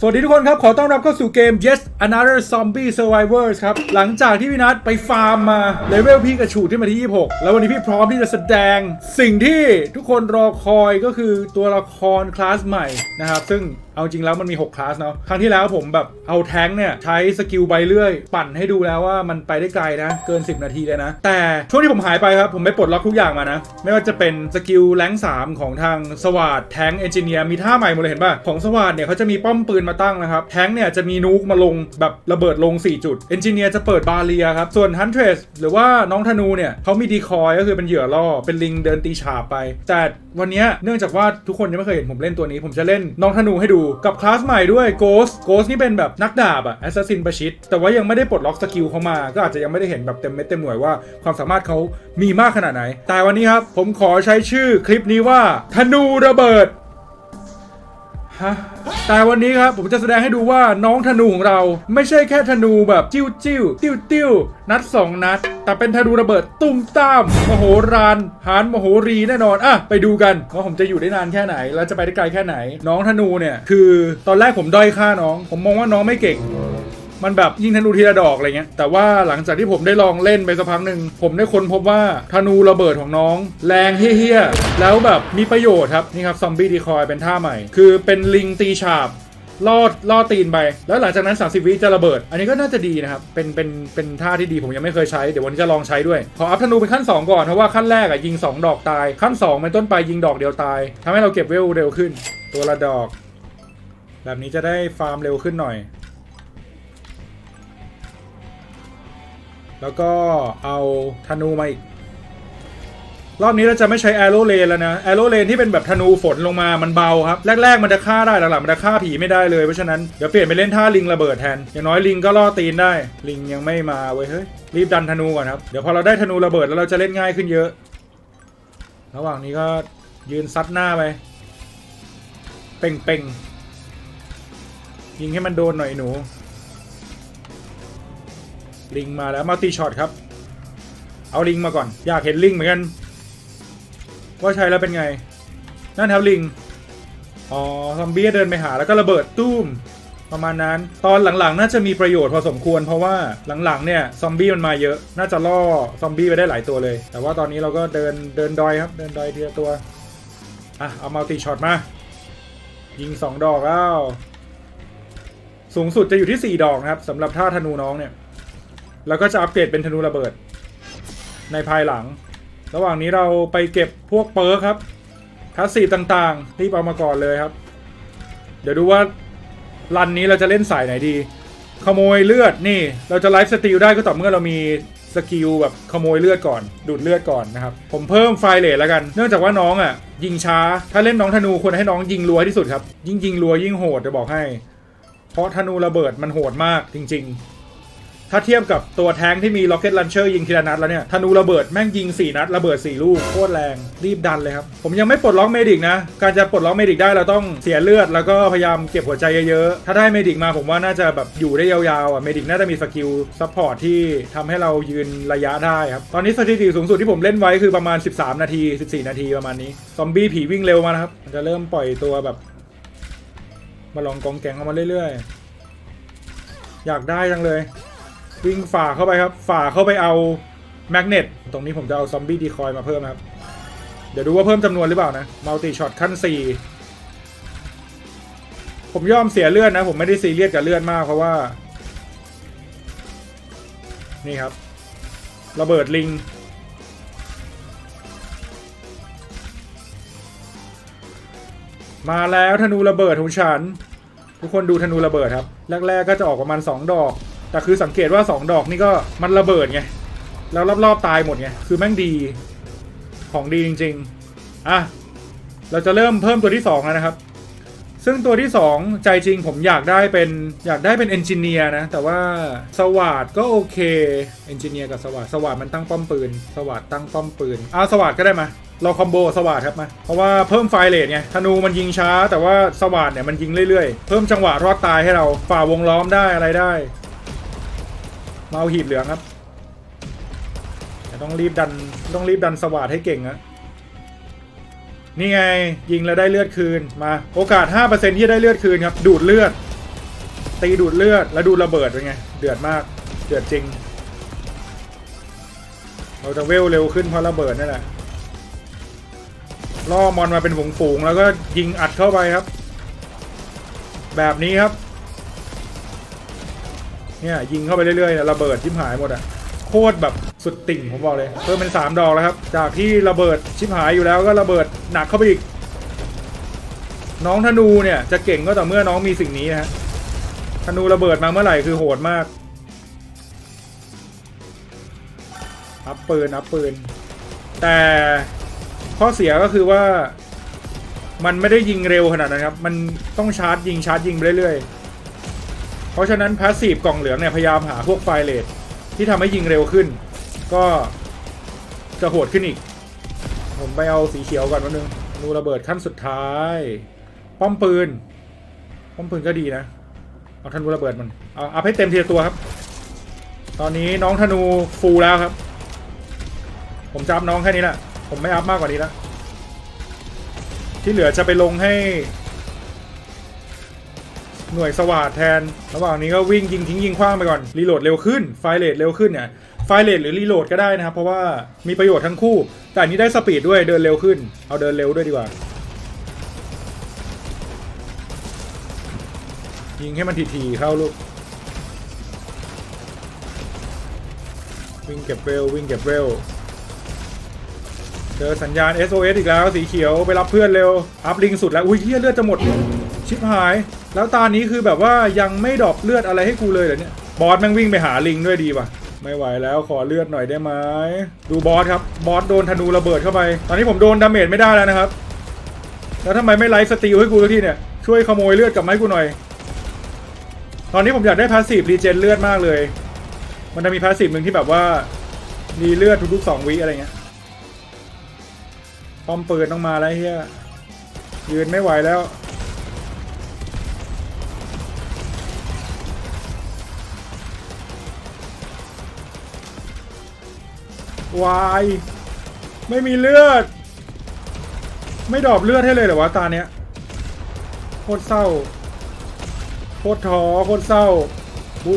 สวัสดีทุกคนครับ ขอต้อนรับเข้าสู่เกม Yet Another Zombie Survivors ครับ หลังจากที่พี่นัทไปฟาร์มมา เลเวลพี่กระฉูดที่มาที่ 26 แล้ววันนี้พี่พร้อมที่จะแสดง สิ่งที่ทุกคนรอคอยก็คือตัวละครคลาสใหม่นะครับ ซึ่ง เอาจริงแล้วมันมี 6 คลาสเนาะ ครั้งที่แล้วผมแบบเอาแท้งเนี่ย ใช้สกิลใบเลื่อย ปั่นให้ดูแล้วว่ามันไปได้ไกลนะ เกิน 10 นาทีเลยนะ แต่ช่วงที่ผมหายไปครับ ผมไปปลดล็อกทุกอย่างมานะ ไม่ว่าจะเป็นสกิล rank 3 ของทางSWAT Tank Engineer มีท่าใหม่หมดเลยเห็นป่ะ ของสวัสดเนี่ยเขาจะมีป้อมปืนมาตั้งนะครับ แท้งเนี่ยจะมี nuke มาลงแบบระเบิดลง 4 จุด Engineer จะเปิด barrier ครับ ส่วน Huntress หรือว่าน้องธนูเนี่ยเขามี decoy ก็คือเป็นเหยื่อล่อเป็นลิงเดินตีฉาบไป แต่วันนี้เนื่องจากว่าทุกคนยังไม่เคยเห็นผมเล่นตัวนี้ ผมจะเล่นน้องธนูให้ดูกับคลาสใหม่ด้วย Ghost Ghost นี่เป็นแบบนักดาบอะ assassin ประชิดแต่ว่ายังไม่ได้ปลดล็อกสกิลเขามา ก็อาจจะยังไม่ได้เห็นแบบเต็มเม็ดเต็มหน่วยว่าความสามารถเขามีมากขนาดไหน แต่วันนี้ครับผมขอใช้ชื่อคลิปนี้ว่าธนูระเบิด ฮะแต่วันนี้ครับผมจะแสดงให้ดูว่าน้องธนูของเราไม่ใช่แค่ธนูแบบจิ้วจิ้วติ้วติ้วนัดสองนัด แต่เป็นธนูระเบิดตุ้มตามมโหฬารหานมโหรีแน่นอนอะไปดูกันว่าผมจะอยู่ได้นานแค่ไหน และจะไปได้ไกลแค่ไหน น้องธนูเนี่ยคือตอนแรกผมด้อยค่าน้อง ผมมองว่าน้องไม่เก่ง มันแบบยิงธนูทีละดอกอะไรเงี้ยแต่ว่าหลังจากที่ผมได้ลองเล่นไปสักพักหนึ่งผมได้ค้นพบว่าธนูระเบิดของน้อง แรงเฮี้ยๆแล้วแบบมีประโยชน์ครับนี่ครับซอมบี้ดีคอยเป็นท่าใหม่ คือเป็นลิงตีฉาบลอดล่อตีนไป แล้วหลังจากนั้น 30 วิจะระเบิด อันนี้ก็น่าจะดีนะครับ เป็นเป็นเป็นท่าที่ดีผมยังไม่เคยใช้ เดี๋ยววันนี้จะลองใช้ด้วย ขออัพธนูเป็นขั้น 2 ก่อน เพราะว่าขั้นแรกอะยิง 2 ดอกตาย ขั้น 2 เป็นต้นไปยิงดอกเดียวตายทำให้เราเก็บเวลเร็วขึ้น ตัวละดอก แบบนี้จะได้ฟาร์มเร็วขึ้นหน่อย แล้วก็เอาธนูมาอีก รอบนี้เราจะไม่ใช้แอโรเลนแล้วนะแอโรเลนที่เป็นแบบธนูฝนลงมามันเบาครับ แรก ๆ มันจะฆ่าได้หลังๆมันจะฆ่าผีไม่ได้เลยเพราะฉะนั้นเดี๋ยวเปลี่ยนไปเล่นท่าลิงระเบิดแทน อย่างน้อยลิงก็ล่อตีนได้ ลิงยังไม่มาเว้ยเฮ้ยรีบดันธนูก่อนครับเดี๋ยวพอเราได้ธนูระเบิดแล้วเราจะเล่นง่ายขึ้นเยอะ ระหว่างนี้ก็ยืนซัดหน้าไปเป่งๆยิงให้มันโดนหน่อยหนู ลิงมาแล้ว multishot ครับ เอาลิงมาก่อน อยากเห็นลิงเหมือนกัน ว่าใช้แล้วเป็นไง นั่นครับลิง อ๋อซอมบี้เดินไปหาแล้วก็ระเบิดตู้มประมาณนั้น ตอนหลังๆ น่าจะมีประโยชน์พอสมควร เพราะว่าหลังๆ เนี่ยซอมบี้มันมาเยอะ น่าจะล่อซอมบี้ไปได้หลายตัวเลย แต่ว่าตอนนี้เราก็เดินเดินดอยครับ เดินดอยทีละตัว อะ เอามัลติช็อตมา ยิงสองดอกแล้ว สูงสุดจะอยู่ที่ 4 ดอกนะครับสำหรับท่าธนูน้องเนี่ย แล้วก็จะอัปเกรดเป็นธนูระเบิด ในภายหลัง ระหว่างนี้เราไปเก็บพวกเปิร์ครับคลาสซีต่างๆที่เอามาก่อนเลยครับ เดี๋ยวดูว่ารันนี้เราจะเล่นสายไหนดี ขโมยเลือดนี่ เราจะ lifesteal ได้ก็ต่อเมื่อเรามีสกิลแบบขโมยเลือดก่อน ดูดเลือดก่อนนะครับ ผมเพิ่ม fire rate แล้วกัน เนื่องจากว่าน้องอะ ยิงช้า ถ้าเล่นน้องธนูควรให้น้องยิงรัวที่สุดครับ ยิ่งยิงรัวยิ่งโหดจะบอกให้ เพราะธนูระเบิดมันโหดมากจริง ๆ ถ้าเทียบกับตัวแท้งที่มี Rocket Launcher ยิงทีละนัดแล้วเนี่ยธนูระเบิดแม่งยิง 4 นัด ระเบิด 4 ลูกโคตรแรงรีบดันเลยครับ ผมยังไม่ปลดล็อก Medic นะ การจะปลดล็อก Medic ได้เราต้องเสียเลือดแล้วก็พยายามเก็บหัวใจเยอะๆ ถ้าได้ Medic มาผมว่าน่าจะแบบอยู่ได้ยาวๆอะ Medic น่าจะมีสกิลsupport ที่ทำให้เรายืนระยะได้ครับตอนนี้สถิติสูงสุดที่ผมเล่นไว้คือประมาณ 13 นาที 14 นาทีประมาณนี้ซอมบี้ผีวิ่งเร็วมานะครับมันจะเริ่มปล่อยตัวแบบ มาลองกองแกงเอามาเรื่อยๆ อยากได้จังเลย วิ่งฝ่าเข้าไปครับ ฝ่าเข้าไปเอา magnet ตรงนี้ผมจะเอาซอมบี้ decoy มาเพิ่มครับ เดี๋ยวดูว่าเพิ่มจำนวนหรือเปล่านะ multishot ขั้น 4 ผมยอมเสียเลือดนะ ผมไม่ได้ซีเรียสกับเลือดมากเพราะว่า นี่ครับ ระเบิดลิงมาแล้วธนูระเบิดของฉัน ทุกคนดูธนูระเบิดครับ แรก ๆ ก็จะออกประมาณ 2 ดอก แต่คือสังเกตว่า 2 ดอกนี่ก็มันระเบิดไง แล้วรอบๆตายหมดไง คือแม่งดีของดีจริง ๆ อะ เราจะเริ่มเพิ่มตัวที่ 2 แล้วนะครับ ซึ่งตัวที่ 2 ใจจริงผมอยากได้เป็นอยากได้เป็น Engineer นะ แต่ว่าสวัสดก็โอเค Engineer กับ SWAT SWAT มันตั้งป้อมปืน สวัสดตั้งป้อมปืนอะสวัสดก็ได้มาเราคอมโบสวัสดครับมา เพราะว่าเพิ่ม fire rate ไง ธนูมันยิงช้า แต่ว่าสวัสดเนี่ยมันยิงเรื่อยๆ เพิ่มจังหวะรอดตายให้เราฝ่าวงล้อมได้อะไรได้ มาเอาหีบเหลืองครับแต่ต้องรีบดันต้องรีบดันสวัสดให้เก่งนะนี่ไงยิงแล้วได้เลือดคืนมาโอกาส 5%ที่ได้เลือดคืนครับ ดูดเลือด ตีดูดเลือดแล้วดูระเบิดเป็นไง เดือดมาก เดือดจริง เราจะเวลเร็วขึ้นเพราะระเบิดนี่แหละล่อมอนมาเป็นฝูงๆแล้วก็ยิงอัดเข้าไปครับ แบบนี้ครับ เนี่ยยิงเข้าไปเรื่อยๆระเบิดชิบหายหมดอะโคตรแบบสุดติ่งผมบอกเลยเพิ่มเป็น 3 ดอกแล้วครับ จากที่ระเบิดชิบหายอยู่แล้วก็ระเบิดหนักเข้าไปอีก น้องธนูเนี่ยจะเก่งก็ต่อเมื่อน้องมีสิ่งนี้นะฮะธนูระเบิดมาเมื่อไหร่คือโหดมากอัพปืนอัพปืน แต่ข้อเสียก็คือว่ามันไม่ได้ยิงเร็วขนาดนั้นครับ มันต้องชาร์จยิงชาร์จยิงไปเรื่อยๆ เพราะฉะนั้นพาสซีฟกล่องเหลืองเนี่ยพยายามหาพวกไฟเลทที่ทำให้ยิงเร็วขึ้น ก็จะโหดขึ้นอีก ผมไปเอาสีเขียวก่อนวันนึงนูระเบิดขั้นสุดท้าย ป้อมปืน ป้อมปืนก็ดีนะ เอาธนูระเบิดมัน เอาอัพให้เต็มทีละตัวครับ ตอนนี้น้องธนูฟูลแล้วครับ ผมจะอัพน้องแค่นี้แหละ ผมไม่อัพมากกว่านี้แล้วที่เหลือจะไปลงให้ หน่วยสวัสดแทน ระหว่างนี้ก็วิ่งยิงทิ้งยิงขว้างไปก่อน reload เร็วขึ้น fire rate เร็วขึ้นเนี่ย fire rate หรือ reload ก็ได้นะครับ เพราะว่ามีประโยชน์ทั้งคู่ แต่อันนี้ได้ speed ด้วย เดินเร็วขึ้น เอาเดินเร็วด้วยดีกว่า ยิงให้มันทีๆเข้าลูก วิ่งเก็บเร็ว วิ่งเก็บเร็วเจอสัญญาณ SOS อีกแล้วสีเขียวไปรับเพื่อนเร็ว up ลิงสุดแล้ว อุ้ยเฮียเลือดจะหมด ชิบหาย แล้วตานี้คือแบบว่ายังไม่ drop เลือดอะไรให้กูเลยเหรอเนี่ย บอสแม่งวิ่งไปหาลิงด้วยดีว่ะ ไม่ไหวแล้วขอเลือดหน่อยได้ไหมดูบอสครับ บอสโดนธนูระเบิดเข้าไป ตอนนี้ผมโดน damage ไม่ได้แล้วนะครับ แล้วทำไมไม่ lifesteal ให้กูทุกทีเนี่ย ช่วยขโมยเลือดกลับมาให้กูหน่อย ตอนนี้ผมอยากได้ passive regen เลือดมากเลย มันจะมี passive หนึ่งที่แบบว่า มีเลือดทุกๆสองวิอะไรเงี้ยป้อมปืนต้องมาแล้วเฮียยืนไม่ไหวแล้ว วาย ไม่มีเลือด ไม่ดอบเลือดให้เลยเหรอวะตาเนี้ยโคตรเศร้าโคตรท้อโคตรเศร้าบู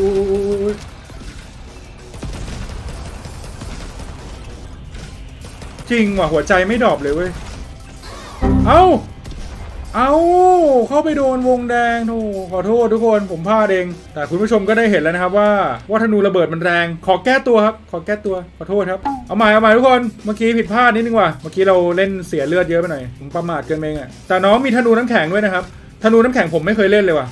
จริงว่ะหัวใจไม่ drop เลยเว้ย เอา เอาเข้าไปโดนวงแดงโถขอโทษทุกคนผมพลาดเอง แต่คุณผู้ชมก็ได้เห็นแล้วนะครับว่าว่าธนูระเบิดมันแรง ขอแก้ตัวครับ ขอแก้ตัว ขอโทษครับ เอาใหม่เอาใหม่ทุกคน เมื่อกี้ผิดพลาดนิดนึงว่ะ เมื่อกี้เราเล่นเสียเลือดเยอะไปหน่อย ผมประมาทเกินไปอะแต่น้องมีธนูน้ำแข็งด้วยนะครับ ธนูน้ำแข็งผมไม่เคยเล่นเลยว่ะ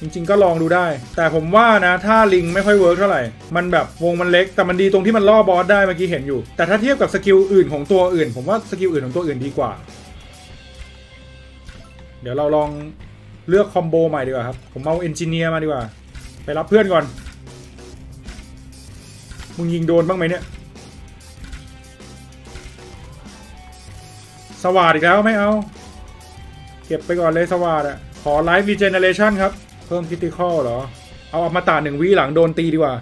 จริงๆ ก็ลองดูได้ แต่ผมว่านะถ้าลิงไม่ค่อย work เท่าไหร่ มันแบบวงมันเล็ก แต่มันดีตรงที่มันล่อบอสได้เมื่อกี้เห็นอยู่ แต่ถ้าเทียบกับสกิลอื่นของตัวอื่น ผมว่าสกิลอื่นของตัวอื่นดีกว่า เดี๋ยวเราลองเลือกคอมโบใหม่ดีกว่าครับ ผมเอา Engineer มาดีกว่า ไปรับเพื่อนก่อน มึงยิงโดนบ้างไหมเนี่ย สวัสดอีกแล้วไม่เอา เก็บไปก่อนเลยสวัสดอะขอ life regeneration ครับ เพิ่ม critical เหรอ เอาอมตะหนึ่งวิหลังโดนตีดีกว่า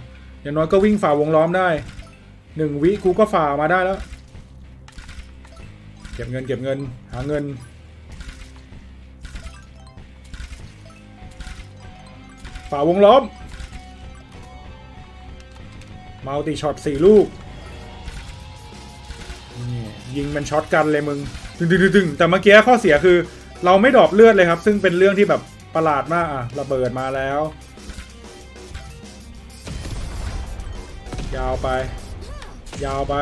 อย่างน้อยก็วิ่งฝ่าวงล้อมได้หนึ่งวิกูก็ฝ่ามาได้แล้ว เก็บเงินเก็บเงินหาเงิน ฝ่าวงล้อม multishot สี่ลูกยิงมันช็อตกันเลยมึงดึงดึงดึงแต่เมื่อกี้ข้อเสียคือ เราไม่ดรอปเลือดเลยครับ ซึ่งเป็นเรื่องที่แบบประหลาดมากอะระเบิดมาแล้ว ยาวไป ยาวไป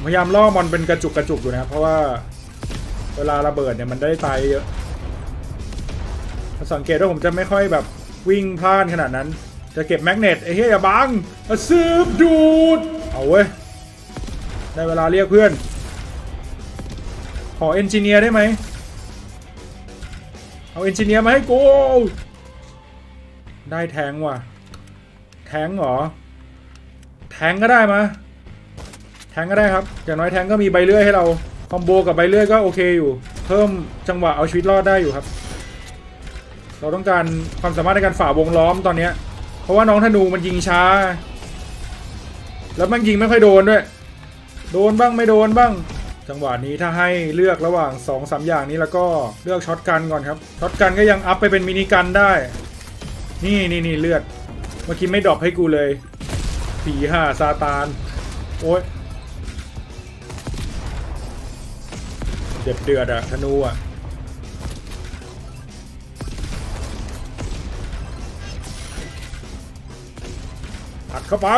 ผมพยายามล่อมอนเป็นกระจุกกระจุกอยู่นะครับเพราะว่าเวลาระเบิดเนี่ยมันได้ตายเยอะสังเกตว่าผมจะไม่ค่อยแบบวิ่งพลาดขนาดนั้น จะเก็บ magnet ไอ้เหี้ยอย่าบังมาซึบดูด เอาเว้ย ได้เวลาเรียกเพื่อน ขอ engineer ได้ไหม เอา engineer มาให้กู ได้แทงว่ะ แทงเหรอ แทงก็ได้มา แทงก็ได้ครับ อย่างน้อยแทงก็มีใบเลื่อยให้เรา combo กับใบเลื่อยก็โอเคอยู่ เพิ่มจังหวะเอาชีวิตรอดได้อยู่ครับ เราต้องการความสามารถในการฝ่าวงล้อมตอนเนี้ย เพราะว่าน้องธนูมันยิงช้า แล้วมันยิงไม่ค่อยโดนด้วย โดนบ้างไม่โดนบ้าง จังหวะนี้ถ้าให้เลือกระหว่าง2อสอย่างนี้แล้วก็เลือก shotgun ก่อนครับ shotgun ก็ยังอัพไปเป็น minigun ได้ นี่นี่นี่เลือด เมื่อกี้ไม่ drop ให้กูเลยผีห่าซาตาน โอ้ย เจ็บเดือดอะธนูอะอัดเข้าไป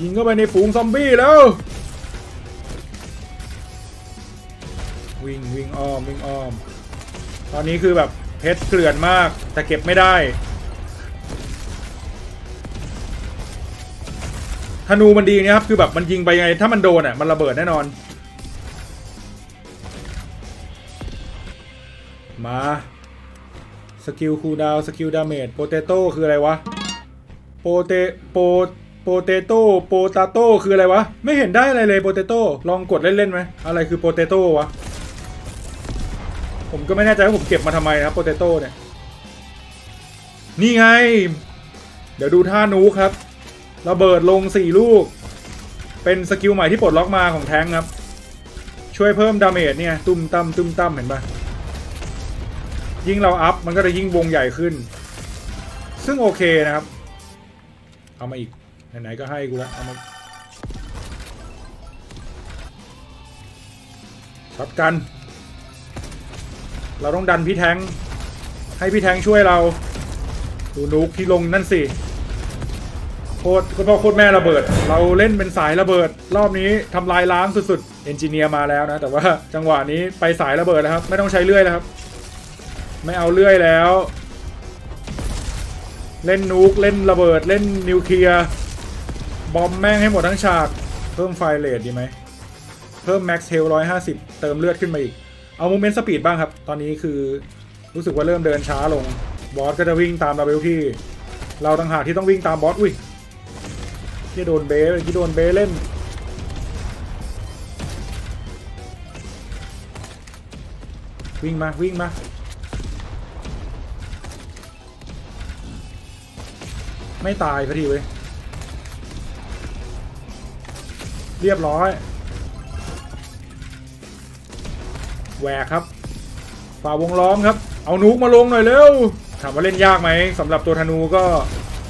ยิงเข้าไปในฝูงซอมบี้แล้ว วิ่งวิ่งอ้อมวิ่งอ้อม ตอนนี้คือแบบเพชรเกลื่อนมาก แต่เก็บไม่ได้ธนูมันดีนะครับ คือแบบมันยิงไปยังไง ถ้ามันโดนอะ มันระเบิดแน่นอน มา skill cooldown skill damage potato คืออะไรวะโปเตโป potato potato คืออะไรวะ ไม่เห็นได้อะไรเลย potato ลองกดเล่นๆไหมอะไรคือ potato วะ ผมก็ไม่แน่ใจว่าผมเก็บมาทำไมนะครับ potato เนี่ย นี่ไง เดี๋ยวดูท่านูครับระเบิดลง4ลูก เป็น skill ใหม่ที่ปลดล็อกมาของแท้งครับ ช่วยเพิ่ม damage เนี่ย ตุ้มตั้มตุ้มตั้มเห็นปะ ยิ่งเราอัพมันก็จะยิ่งวงใหญ่ขึ้น ซึ่งโอเคนะครับ เอามาอีก ไหนๆก็ให้กูแล้วเอามา shotgun เราต้องดันพี่แทง ให้พี่แทงช่วยเราดูนุกที่ลงนั่นสิโคตรพ่อโคตรแม่ระเบิด เราเล่นเป็นสายระเบิด รอบนี้ทำลายล้างสุดๆเอนจิเนียร์มาแล้วนะ แต่ว่าจังหวะนี้ไปสายระเบิดแล้วครับ ไม่ต้องใช้เลื่อยแล้วครับ ไม่เอาเลื่อยแล้ว เล่นนูกเล่นระเบิดเล่นนิวเคลียร์บอมแม่งให้หมดทั้งฉาก เพิ่มไฟเลทดีไหม เพิ่ม max health ร้อยห้าสิบเติมเลือดขึ้นมาอีก เอา movement speed บ้างครับ ตอนนี้คือรู้สึกว่าเริ่มเดินช้าลง บอสก็จะวิ่งตามเราไปทุกที่ เราต่างหากที่ต้องวิ่งตามบอส อุ้ยที่โดนเบ้ที่โดนเบ้เล่นวิ่งมาวิ่งมา ไม่ตายพอดีเว้ย เรียบร้อย แหวกครับ ฝ่าวงล้อมครับ เอา nuke มาลงหน่อยเร็ว ถามว่าเล่นยากไหมสำหรับตัวธนูก็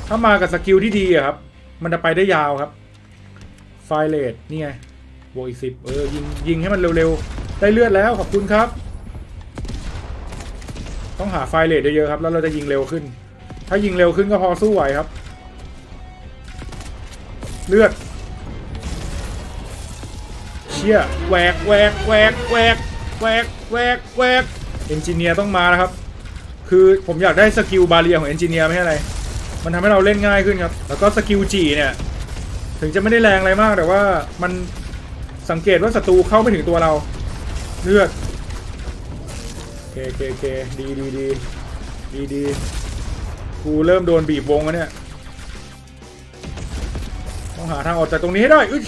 ถ้ามากับ skill ที่ดีอะครับ มันจะไปได้ยาวครับ fire rate นี่ไงบวกอีกสิบเออ ยิง ยิงให้มันเร็วๆ ได้เลือดแล้วขอบคุณครับ ต้องหา fire rate เยอะๆครับ แล้วเราจะยิงเร็วขึ้น ถ้ายิงเร็วขึ้นก็พอสู้ไหวครับ เลือด เชี่ยแหวกแหวกแหวกแหวกแหวกแหวกแหวก engineer ต้องมานะครับ คือผมอยากได้ skill barrier ของ engineer ไม่ใช่อะไร มันทำให้เราเล่นง่ายขึ้นครับ แล้วก็ skill จีเนี่ย ถึงจะไม่ได้แรงอะไรมากแต่ว่ามันสังเกตว่าศัตรูเข้าไม่ถึงตัวเรา เลือดเคเคเคดีดีดีดีดีกูเริ่มโดนบีบวงแล้วเนี่ย ต้องหาทางออกจากตรงนี้ให้ได้อุ๊ย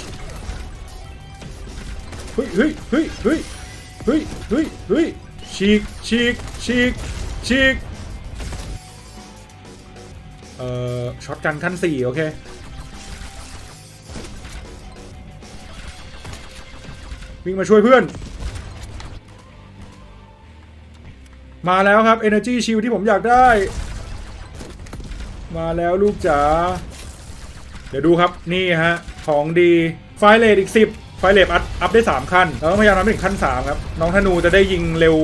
เฮ้ยเฮ้ยเฮ้ยเฮ้ยเฮ้ยเฮ้ยเฮ้ยฉีกฉีกฉีกฉีกเอ่อช็อตกันขั้นสี่โอเควิ่งมาช่วยเพื่อน มาแล้วครับ Energy Shield ที่ผมอยากได้ มาแล้วลูกจ๋า เดี๋ยวดูครับนี่ฮะของดี fire rate อีก 10 fire rate อัพอัพได้ 3 ขั้นเราต้องพยายามทำให้ถึงขั้น 3 ครับ น้องธนูจะได้ยิงเร็ว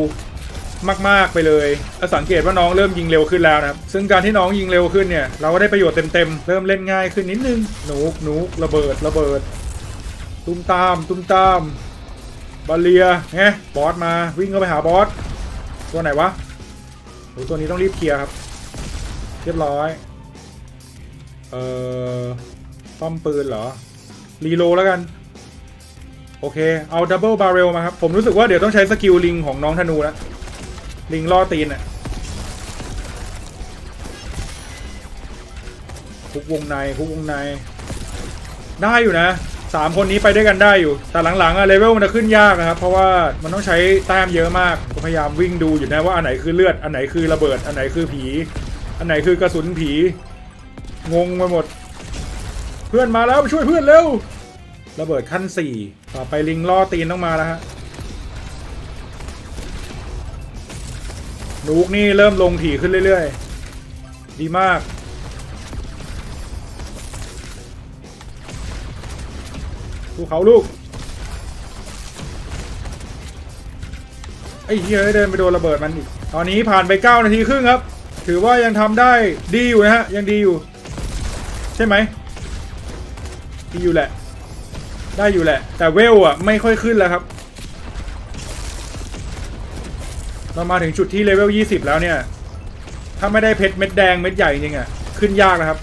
มาก ๆ ไปเลยแล้วสังเกตว่าน้องเริ่มยิงเร็วขึ้นแล้วนะครับ ซึ่งการที่น้องยิงเร็วขึ้นเนี่ย เราก็ได้ประโยชน์เต็ม ๆ เริ่มเล่นง่ายขึ้นนิดนึง nuke nuke ระเบิด ระเบิด ตุ้มตาม ตุ้มตาม barrier ไงบอสมา วิ่งเข้าไปหาบอส ตัวไหนวะโหตัวนี้ต้องรีบเคลียร์ครับ เรียบร้อย เอ่อ ป้อมปืนเหรอ reload แล้วกัน โอเค เอา double barrel มาครับ ผมรู้สึกว่าเดี๋ยวต้องใช้ skill ลิงของน้องธนูแล้ว ลิงล่อตีนอะคุกวงในคุกวงใน ได้อยู่นะสามคนนี้ไปด้วยกันได้อยู่ แต่หลังๆอะเลเวลมันจะขึ้นยากนะครับ เพราะว่ามันต้องใช้แต้มเยอะมากผมพยายามวิ่งดูอยู่นะว่าอันไหนคือเลือด อันไหนคือระเบิด อันไหนคือผี อันไหนคือกระสุนผี งงไปหมด เพื่อนมาแล้วไปช่วยเพื่อนเร็วระเบิดขั้นสี่ต่อไปลิงล่อตีนต้องมาแล้วฮะนูกนี่เริ่มลงถี่ขึ้นเรื่อยๆ ดีมาก ภูเขาลูก ไอ้เฮียเดินไปโดนระเบิดมันอีก ตอนนี้ผ่านไป 9 นาทีครึ่งครับ ถือว่ายังทำได้ดีอยู่นะฮะ ยังดีอยู่ ใช่ไหม ดีอยู่แหละ ได้อยู่แหละ แต่เวลอะไม่ค่อยขึ้นแล้วครับ เรามาถึงจุดที่เลเวล 20 แล้วเนี่ย ถ้าไม่ได้เพชรเม็ดแดงเม็ดใหญ่จริงๆอะขึ้นยากนะครับ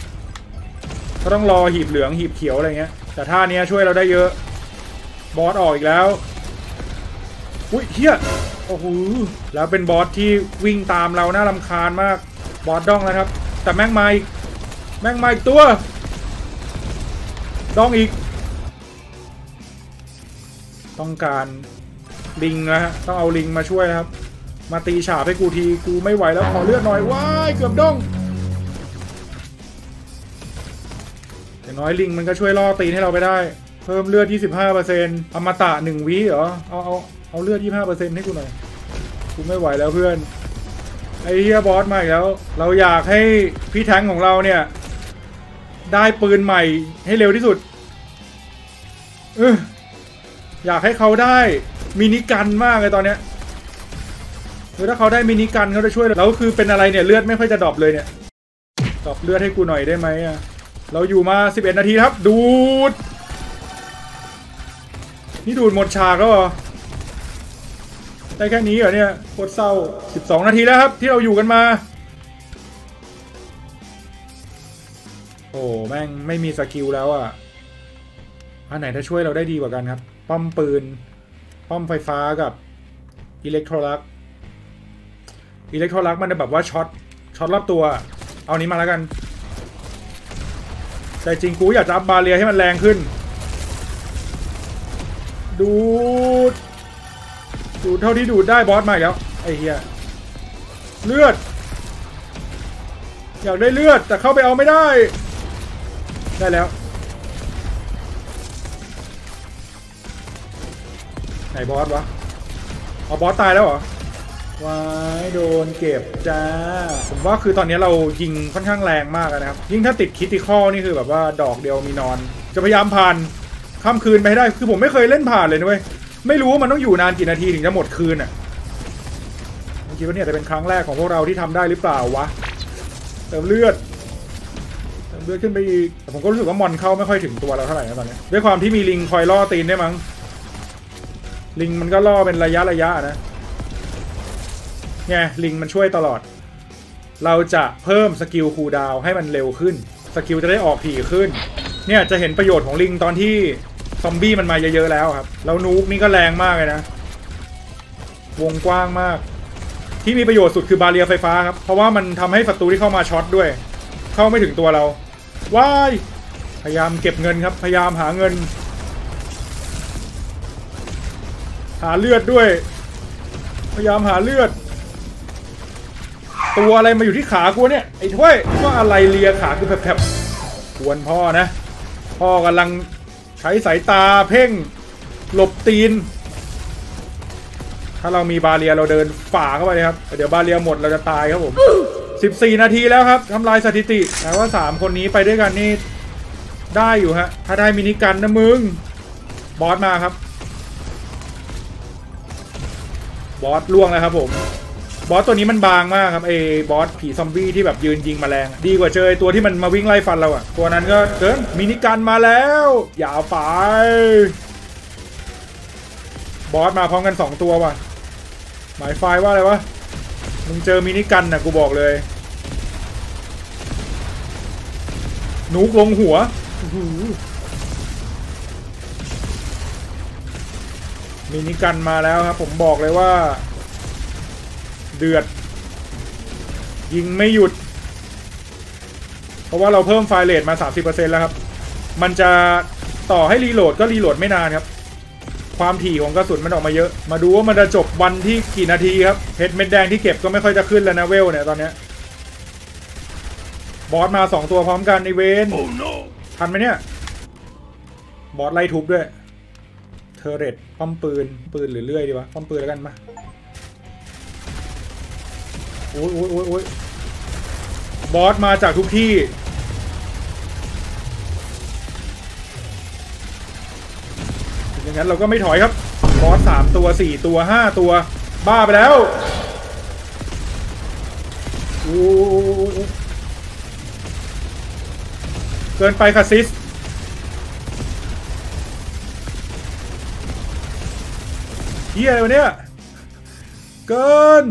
ก็ต้องรอหีบเหลืองหีบเขียวอะไรเงี้ย แต่ท่านี้ช่วยเราได้เยอะ บอสออกอีกแล้ว อุ้ยเฮียโอ้โห แล้วเป็นบอสที่วิ่งตามเราน่ารำคาญมาก บอสดองนะครับ แต่แม่งมาอีก แม่งมาอีกตัว ดองอีก ต้องการลิงนะฮะต้องเอาลิงมาช่วยนะครับ มาตีฉาบให้กูทีกูไม่ไหวแล้วขอเลือดหน่อยว้ายเกือบดองอย่น้อยลิงมันก็ช่วยล่อตีนให้เราไปได้ เพิ่มเลือด 25%อมตะ1วิเหรอเอาเอาเอาเลือด 25%ให้กูหน่อยกูไม่ไหวแล้วเพื่อนไอ้เฮียบอสมาอีกแล้ว เราอยากให้พี่แทงของเราเนี่ย ได้ปืนใหม่ให้เร็วที่สุดเอออยากให้เขาได้ minigun มากเลยตอนเนี้ยคือถ้าเขาได้ minigun เขาจะช่วยเราแล้วคือเป็นอะไรเนี่ยเลือดไม่ค่อยจะ drop เลยเนี่ย drop เลือดให้กูหน่อยได้ไหมอะเราอยู่มา 11 นาทีครับ ดูด นี่ดูดหมดฉากแล้วเหรอได้แค่นี้เหรอเนี่ยโคตรเศร้า 12 นาทีแล้วครับ ที่เราอยู่กันมา โอ้แม่งไม่มี skill แล้วอะ อันไหนจะช่วยเราได้ดีกว่ากันครับ ป้อมปืน ป้อมไฟฟ้ากับอิเล็กโทรลักอิเล็กโทรลักมันจะแบบว่าช็อตช็อตรอบตัว เอานี้มาแล้วกันแต่จริงกูอยากจะอัพบาเรียให้มันแรงขึ้น ดูด ดูดเท่าที่ดูดได้บอสมาแล้ว ไอ้เหี้ยเลือด อยากได้เลือดแต่เข้าไปเอาไม่ได้ ได้แล้วไหนบอสวะเอาบอสตายแล้วเหรอวายโดนเก็บจ้า ผมว่าคือตอนนี้เรายิงค่อนข้างแรงมากนะครับ ยิ่งถ้าติดคิติคอนี่คือแบบว่าดอกเดียวมีนอน จะพยายามผ่านข้ามคืนไปให้ได้ คือผมไม่เคยเล่นผ่านเลยนะเว้ย ไม่รู้ว่ามันต้องอยู่นานกี่นาทีถึงจะหมดคืนอะผมคิดว่าเนี่ยจะเป็นครั้งแรกของพวกเราที่ทำได้หรือเปล่าวะเติมเลือด เลือดขึ้นไปอีกแต่ผมก็รู้สึกว่ามอนเข้าไม่ค่อยถึงตัวเราเท่าไหร่นะตอนนี้ด้วยความที่มีลิงคอยล่อตีนได้มั้งลิงมันก็ล่อเป็นระยะระยะนะไงลิงมันช่วยตลอด เราจะเพิ่ม skill cooldown ให้มันเร็วขึ้น skill จะได้ออกถี่ขึ้น เนี่ยจะเห็นประโยชน์ของลิงตอนที่ซอมบี้มันมาเยอะๆแล้วครับ แล้ว nuke นี่ก็แรงมากเลยนะ วงกว้างมาก ที่มีประโยชน์สุดคือบาเรียไฟฟ้าครับ เพราะว่ามันทำให้ศัตรูที่เข้ามาช็อตด้วย เข้าไม่ถึงตัวเรา วายพยายามเก็บเงินครับ พยายามหาเงิน หาเลือดด้วย พยายามหาเลือด ตัวอะไรมาอยู่ที่ขากูเนี่ยไอ้ถ้วยก็อะไรเลียขากูแผลบๆกวนพ่อนะ พ่อกำลังใช้สายตาเพ่ง หลบตีน ถ้าเรามี barrier เราเดินฝ่าเข้าไปเลยครับ เดี๋ยว barrier หมดเราจะตายครับผม 14 นาทีแล้วครับทำลายสถิติแต่ว่า 3 คนนี้ไปด้วยกันนี่ได้อยู่ฮะ ถ้าได้ minigun นะมึง บอสมาครับ บอสร่วงแล้วครับผม บอสตัวนี้มันบางมากครับเอบอสผีซอมบี้ที่แบบยืนยิงแมลงดีกว่าเจอตัวที่มันมาวิ่งไล่ฟันเราอะตัวนั้นก็เกิน minigun มาแล้ว อย่าไป บอสมาพร้อมกันสองตัวว่ะ หมายไฟว่าอะไรวะ มึงเจอมินิกันนะกูบอกเลยหนูลงหัวมินิกันมาแล้วครับ ผมบอกเลยว่า เดือด ยิงไม่หยุด เพราะว่าเราเพิ่ม fire rate มา 30%แล้วครับ มันจะต่อให้ reload ก็ reload ไม่นานครับ ความถี่ของกระสุนมันออกมาเยอะ มาดูว่ามันจะจบวันที่กี่นาทีครับเพชรเม็ดแดงที่เก็บก็ไม่ค่อยจะขึ้นแล้วนะเวลเนี่ยตอนเนี้ยบอสมาสองตัวพร้อมกันในเวนทันไหมเนี่ยบบอสไล่ทุบด้วย turret ป้อมปืน ปืนหรือเลื่อยดีวะป้อมปืนแล้วกันมาโอ้ยโอ้ยโอ้ยโอ้ยบอสมาจากทุกที่ อย่างนั้นเราก็ไม่ถอยครับบอสสามตัวสี่ตัวห้าตัวบ้าไปแล้วโอ้เกินไปค่ะซิสเฮียอะไรวะเนี่ยเกิน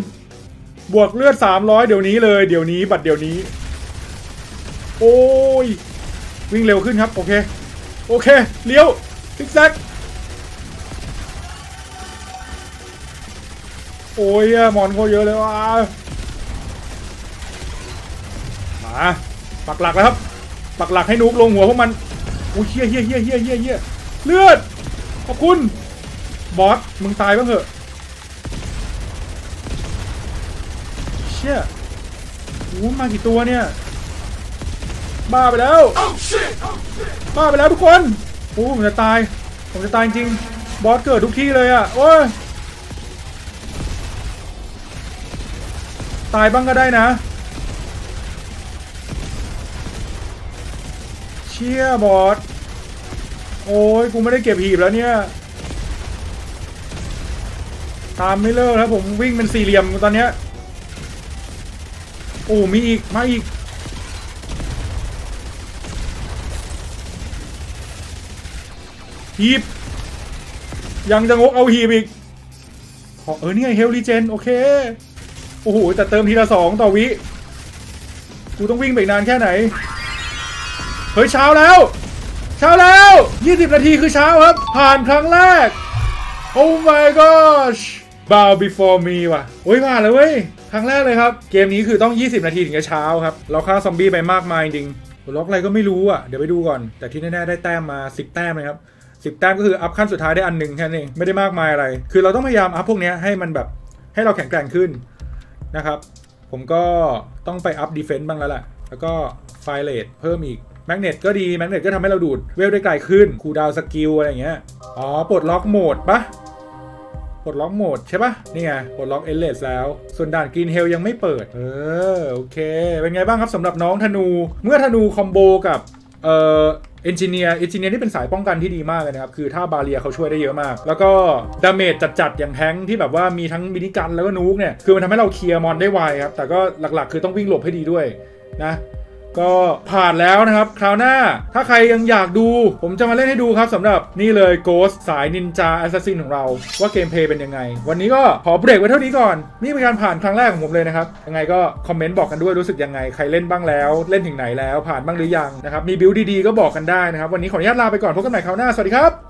บวกเลือด300เดี๋ยวนี้เลยเดี๋ยวนี้บัตรเดี๋ยวนี้ โอ้ย วิ่งเร็วขึ้นครับ โอเค โอเค เลี้ยวซิกแซก โอ้ยอะมอนโคตรเยอะเลยว่ะมาปักหลักแล้วครับ ปักหลักให้นุกลงหัวพวกมันโอ้ยเฮี้ยเฮี้ยเฮียเฮียเฮียเฮียเลือดขอบคุณบอสมึงตายบ้างเหอะเชี่ยโอ้มากี่ตัวเนี่ยบ้าไปแล้วบ้าไปแล้วทุกคนโอ้ผมจะตาย ผมจะตายจริง บอสเกิดทุกที่เลยอะ่ะโอ้ยายบ้างก็ได้นะ เชี่ยบอสโอ้ยกูไม่ได้เก็บหีบแล้วเนี่ย ตามไม่เลิกแล้วผมวิ่งเป็นสี่เหลี่ยมตอนเนี้ยโอ้มีอีก มาอีก หีบ ยังจะงกเอาหีบอีกขอเออเนี่ยเฮลรีเจน โอเค โอ้โหแต่เติมทีละสองต่อวิ กูต้องวิ่งไปนานแค่ไหน เฮ้ยเช้าแล้ว เช้าแล้ว 20 นาทีคือเช้าครับ ผ่านครั้งแรก โอ้ my gosh bow before me ว่ะโอ้ยผ่านเลยเว้ย ครั้งแรกเลยครับ เกมนี้คือต้อง 20 นาทีถึงจะเช้าครับ เราฆ่าซอมบี้ไปมากมายจริงล็อกอะไรก็ไม่รู้อะ เดี๋ยวไปดูก่อน แต่ที่แน่ๆได้แต้มมา 10 แต้มเลยครับ10แต้มก็คืออัพขั้นสุดท้ายได้อันหนึ่งแค่นั้ไม่ได้มากมายอะไร คือเราต้องพยายามอัพพวกนี้ให้มันแบบให้เราแข็งแกร่งขึ้น นะครับ ผมก็ต้องไปอัพ defense บ้างแล้วแหละแล้วก็ fire rate เพิ่มอีก magnet ก็ดี magnet ก็ทำให้เราดูดเวลได้ไกลขึ้น cooldown skill อะไรอย่างเงี้ยอ๋อปลดล็อกโหมดปะปลดล็อกโหมดใช่ปะนี่ไงปลดล็อก endless แล้ว ส่วนด่าน Green Hell ยังไม่เปิด เออ โอเค เป็นไงบ้างครับสำหรับน้องธนู เมื่อธนู combo กับเอ่อ engineer engineer ที่เป็นสายป้องกันที่ดีมากเลยนะครับ คือถ้า barrier เขาช่วยได้เยอะมาก แล้วก็damage จัดๆ อย่างแฮงที่แบบว่ามีทั้ง minigun แล้วก็ nuke เนี่ย คือมันทำให้เราเคลียร์มอนได้ไวครับ แต่ก็หลักๆ คือต้องวิ่งหลบให้ดีด้วยนะ ก็ผ่านแล้วนะครับ คราวหน้าถ้าใครยังอยากดู ผมจะมาเล่นให้ดูครับสำหรับนี่เลย Ghost สายนินจา assassin ของเรา ว่า gameplay เป็นยังไง วันนี้ก็ขอเบรกไว้เท่านี้ก่อน นี่เป็นการผ่านครั้งแรกของผมเลยนะครับ ยังไงก็ comment บอกกันด้วยรู้สึกยังไง ใครเล่นบ้างแล้ว เล่นถึงไหนแล้วผ่านบ้างหรือยังนะครับมีบิวดีๆก็บอกกันได้นะครับวันนี้ขออนุญาตลาไปก่อนพบกันใหม่คราวหน้าสวัสดีครับ